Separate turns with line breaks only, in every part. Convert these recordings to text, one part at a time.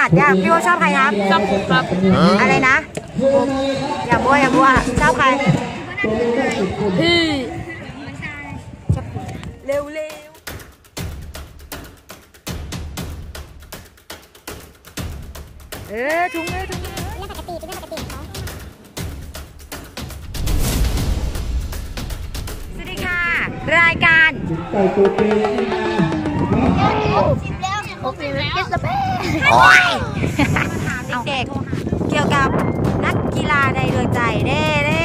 ตัดยากพี่โอชอบใครครับ
ชอบผมครับ
อะไรนะอย่าบัวอย่าบัวชอบใคร
พี่
เร็วเร็วเออถุงเลยถุงเลย
เรื่องปกติเป็นเรื่องปกติของเขา
สวัสดีค่ะ รายการ
โอเคแล้วเก็ตสเปซ
ถามเด็กๆเกี่ยวกับนักกีฬาในดวงใจเด้เด้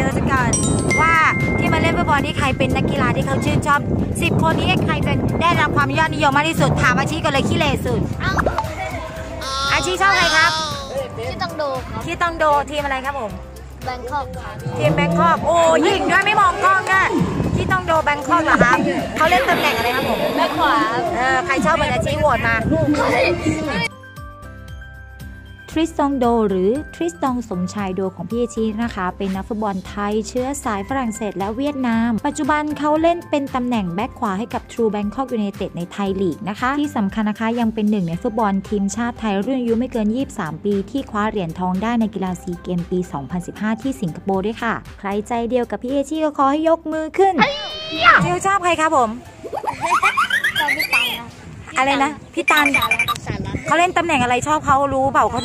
ดูสักก่อนว่าที่มาเล่นฟุตบอลนี่ใครเป็นนักกีฬาที่เขาชื่นชอบ 10 คนนี้ใครจะได้รับความยอดนิยมมากที่สุดถามอาชีกันเลยขี้เหร่สุด อาชีชอบใครครับ
ที่ต้องดูครับ
ที่ต้องโดทีมอะไรครับผม
แบงคอกครับ
ทีมแบงคอกโอ้ยิงด้วย แบงคอกเหรอครับเขาเล่นตำแหน่งอะไรครับผม
แบ็คขวา
เออใครชอบเหมือนอาชีโหวตมา ทริสตองโด หรือทริสตองสมชายโดของพี่เอชีนะคะ เป็นนักฟุตบอลไทยเชื้อสายฝรั่งเศสและเวียดนาม ปัจจุบันเขาเล่นเป็นตำแหน่งแบ็คขวาให้กับ True Bangkok United ในไทยลีกนะคะ ที่สำคัญนะคะยังเป็นหนึ่งในฟุตบอลทีมชาติไทยรุ่นอายุไม่เกิน 23 ปี ที่คว้าเหรียญทองได้ในกีฬาซีเกมปี 2015 ที่สิงคโปร์ด้วยค่ะ ใครใจเดียวกับพี่เอชีก็ขอให้ยกมือขึ้นจิวชอบใครครับผม
ตอนพี่ตังนะ
อะไรนะพี่ตัน
สาระสาระ
เขาเล่นตำแหน่งอะไรชอบเขารู้เปล่าเขา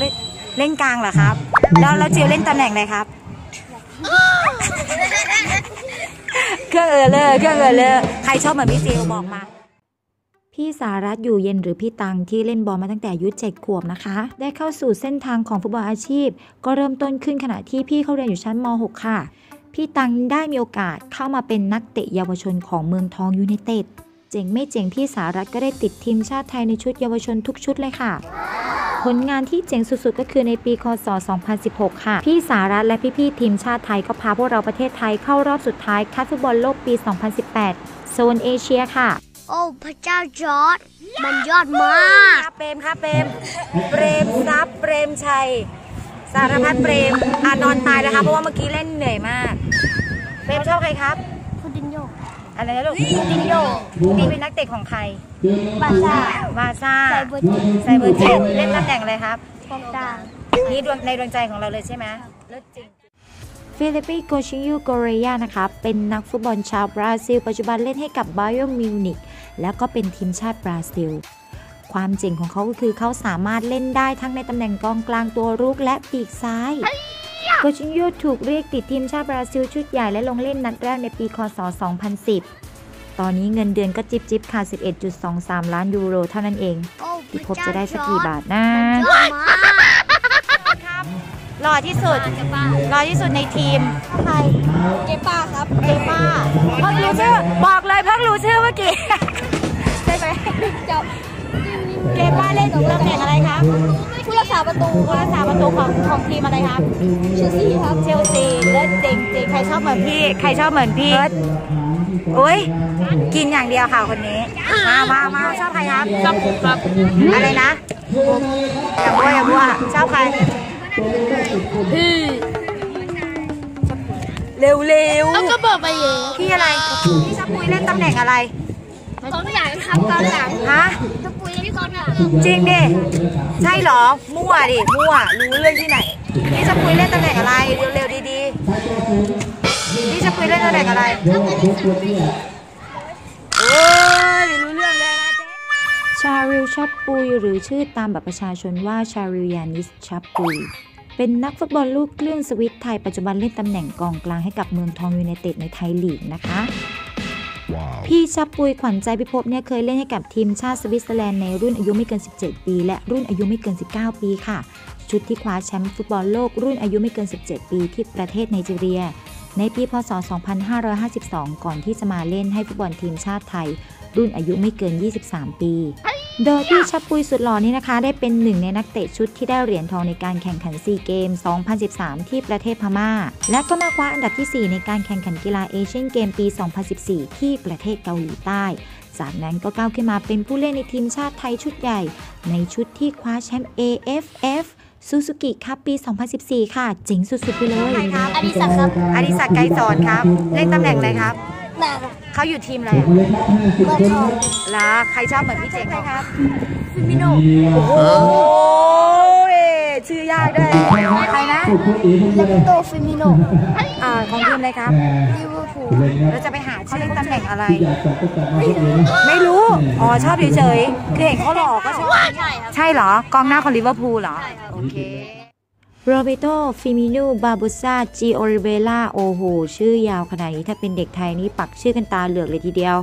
เล่นกลางเหรอครับ แล้วแล้วจิวเล่นตำแหน่งอะไรครับ เครื่องเออเลอร์เครื่องเออเลอร์ใครชอบเหมือนพี่จิวบอกมาพี่สารัตอยู่เย็นหรือพี่ตังที่เล่นบอลมาตั้งแต่อายุเจ็ดขวบนะคะ ได้เข้าสู่เส้นทางของฟุตบอลอาชีพ ก็เริ่มต้นขึ้นขณะที่พี่เข้าเรียนอยู่ชั้นม .6 ค่ะ พี่ตังได้มีโอกาสเข้ามาเป็นนักเตะเยาวชนของเมืองทองยูไนเต็ด จ๋งไม่เจ๋งพี่สารัตก็ได้ติดทีมชาติไทยในชุดเยาวชนทุกชุดเลยค่ะ ผลงานที่เจ๋งสุดๆ ก็คือในปีคศ 2016 ค่ะ พี่สารัตและพี่ๆทีมชาติไทยก็พาพวกเราประเทศไทยเข้ารอบสุดท้ายคัดฟุตบอลโลกปี 2018 โซนเอเชียค่ะ
โอ้พระเจ้าจอร์ดมันยอดมาก
ครับเปรมครับเปรมเปรมทรัพย์เปรมชัย สารพัดเปรมอานอนตายนะคะเพราะว่าเมื่อกี้เล่นเหนื่อยมาก เปรมชอบใครครับ
พุดดินโย
อะไรนะลูกดินโยนี่เป็นนักเตะของใคร
บาซ่า
บาซ่า
ใส่เบอร์เจ็ด
ใส่เบอร์เจ็ดเล่นตำแหน่งอะไรครับ
กองกลาง
นี่ดวงในดวงใจของเราเลยใช่ไหมเลิศจริงฟิลิปปิโกชิยูโกเรยานะคะ เป็นนักฟุตบอลชาวบราซิล ปัจจุบันเล่นให้กับไบโอมิวนิกแล้วก็เป็นทีมชาติบราซิล ความเจ๋งของเขาก็คือเขาสามารถเล่นได้ทั้งในตำแหน่งกองกลางตัวรุกและปีกซ้าย โกชิยูถูกเรียกติดทีมชาติบราซิลชุดใหญ่และลงเล่นนัดแรกในปีคศ 2010 ตอนนี้เงินเดือนก็จิบจิบค่ะ 11.23 ล้านยูโรเท่านั้นเอง
โอ้
พี่พบจะได้สักกี่บาทนะ
ยอดมาก
ครับหล่อที่สุดหล่อที่สุดในทีม ใคร
เกป้าครับ
เกป้าเพิ่งรู้ชื่อ บอกเลยเพิ่งรู้ชื่อเมื่อกี้ใช่ไหม
จับ
เกป้าเล่นตำแหน่งอะไรครับ
ผู้รักษาประตู
ผู้รักษาประตูของของทีมอะไรครับ
เชลซีครับ
เชลซีเลิศจริงจริงใครชอบเหมือนพี่ ใครชอบเหมือนพี่อุ้ยกินอย่างเดียวค่ะคนนี้ มามามาชอบใครครับ
ชอบผมครับ
อะไรนะอย่าบัวอย่าบัวชอบใคร
พี่
เร็วเร็ว
แล้วก็บอกไปเอง
พี่อะไรพี่ชอบปุยเล่นตำแหน่งอะไร
กองหลังครับกองหลัง
ฮะ
ตะปุยที่กองหลัง
จริงดิใช่เหรอมั่วดิมั่วรู้เรื่องที่ไหนพี่ชะปุยเล่นตำแหน่งอะไรเร็วๆดีๆพี่ชะปุยเล่นตำแหน่งอะไรโอ้ยรู้เรื่องเลยนะเจ๊ชาริลชับปุยหรือชื่อตามบัตรประชาชนว่าชาริลยานิสชับปุยเป็นนักฟุตบอลลูกครึ่งสวิสไทยปัจจุบันเล่นตำแหน่งกองกลางให้กับเมืองทองยูไนเต็ดในไทยลีกนะคะ พี่ชัปปุยส์ขวัญใจพิภพเนี่ยเคยเล่นให้กับทีมชาติสวิตเซอร์แลนด์ในรุ่นอายุไม่เกิน 17 ปี และรุ่นอายุไม่เกิน 19 ปีค่ะ ชุดที่คว้าแชมป์ฟุตบอลโลกรุ่นอายุไม่เกิน 17 ปีที่ประเทศไนจีเรีย ในปีพศ 2552 ก่อนที่จะมาเล่นให้ฟุตบอลทีมชาติไทย รุ่นอายุไม่เกิน 23 ปี โดยพี่ชัปปุยส์สุดหล่อนี้นะคะ ได้เป็นหนึ่งในนักเตะชุดที่ได้เหรียญทองในการแข่งขันซีเกมส์ 2013 ที่ประเทศพม่า และก็มาคว้าอันดับที่ 4 ในการแข่งขันกีฬาเอเชียนเกมส์ปี 2014 ที่ประเทศเกาหลีใต้ จากนั้นก็ก้าวขึ้นมาเป็นผู้เล่นในทีมชาติไทยชุดใหญ่ ในชุดที่คว้าแชมป์ AFF ซูซูกิคัพปี 2014 ค่ะ เจ๋งสุดๆไปเลยใครครับ
อดิศักดิ์ครับ
อดิศักดิ์ไกรสอนครับ เล่นตำแหน่งอะไรครับ
แบบ
เขาอยู่ทีมอะไรอะ
เมืองทอง
แล้วใครชอบเหมือนพี่เจ๋งไหมครับ
ฟิร์มิโน
โอ้โห
ด้วยใครนะ
โตฟิร์มิโน
อ่าของทีมอะไรครับ
ลิเวอร์พูล
เราจะไปหาชื่อตำแหน่งอะไร ไม่รู้ อ๋อชอบเฉยๆคือเห็นเขาหล่อก็ชอบ
ใช่ครับ
ใช่เหรอกองหน้าของลิเวอร์พูลเหรอ
ใช่ครับ
โอเค โรแบร์โตฟิร์มิโนบาร์โบซาจิโอลิเวร่าโอโห ชื่อยาวขนาดนี้ถ้าเป็นเด็กไทยนี่ปักชื่อกันตาเหลือกเลยทีเดียว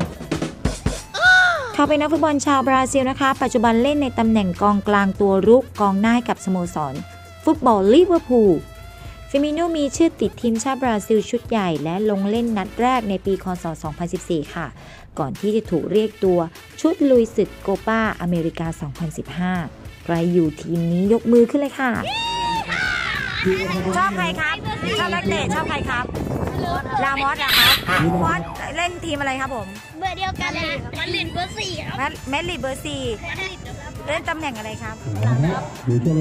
เขาเป็นนักฟุตบอลชาวบราซิลนะคะ ปัจจุบันเล่นในตำแหน่งกองกลางตัวรุกกองหน้ากับสโมสร ฟุตบอลลิเวอร์พูลฟิร์มิโนมีชื่อติดทีมชาติบราซิลชุดใหญ่ และลงเล่นนัดแรกในปีคศ 2014 ค่ะ ก่อนที่จะถูกเรียกตัวชุดลุยศึกโกปาอเมริกา 2015 ใครอยู่ทีมนี้ยกมือขึ้นเลยค่ะ ชอบใครครับ ชอบนักเตะชอบใครครับ รามอสนะครับรามอสเล่นทีมอะไรครับผม
เบอร์เดียวกันเลยมันเล่นเบอร์สี่ครับ
มาดมาดริดเบอร์สี่
มันเล่นครับ
เล่นตำแหน่งอะไรครับ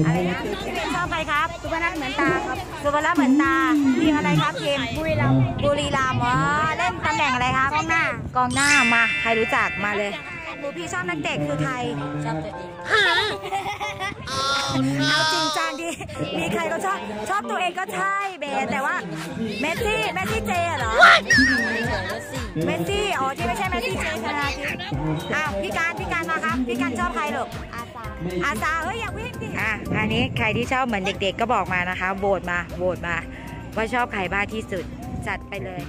อะไรนะพี่เป็นชอบใครครับ
ศุภณัฏฐ์เหมือนตาครับ
ศุภณัฏฐ์เหมือนตาทีมอะไรครับทีม
บุรีรัมย์
บุรีรัมย์อ๋อเล่นตำแหน่งอะไรครับ
กองหน้า
กองหน้ามาใครรู้จักมาเลย หนูพี่ชอบนักเตะคือใคร
ชอบตัวเอง
เอาจริงจังดิมีใครก็ชอบชอบตัวเองก็ใช่เบสแต่ว่าเมสซี่เมสซี่เจเหรอเมสซี่อ๋อที่ไม่ใช่เมสซี่เจชนะทิพย์อ้าวพี่การพี่การมาครับพี่การชอบใครลูก
อาซาร์
อาซาร์เฮ้ยอย่าวิ่งดิอะอันนี้ใครที่ชอบเหมือนเด็กๆก็บอกมานะคะโหวตมาโหวตมา ว่าชอบใครบ้างที่สุดจัดไปเลย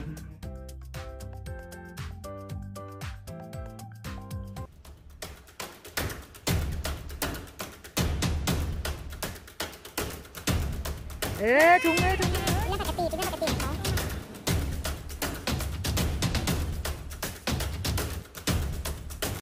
เออถุงเลยถุงมือ
เรื่องปกติเป็นเรื่องปกติของเขา